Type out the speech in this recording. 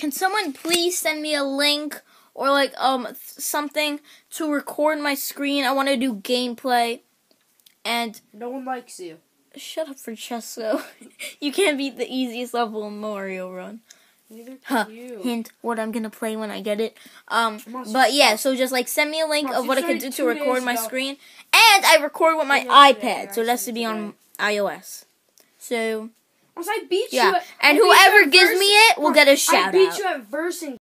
can someone please send me a link or like um something to record my screen? I want to do gameplay. And No one likes you. shut up, Francesco. you can't beat the easiest level in Mario Run. Neither Huh. can you. Hint what I'm gonna play when I get it. Um, but yeah, so just like send me a link of what I can do to record my ago. screen, and I record with my Yesterday, iPad, so it has to be on iOS. So Once I beat yeah, you, at, and whoever gives me it a I shout beat out. you at versing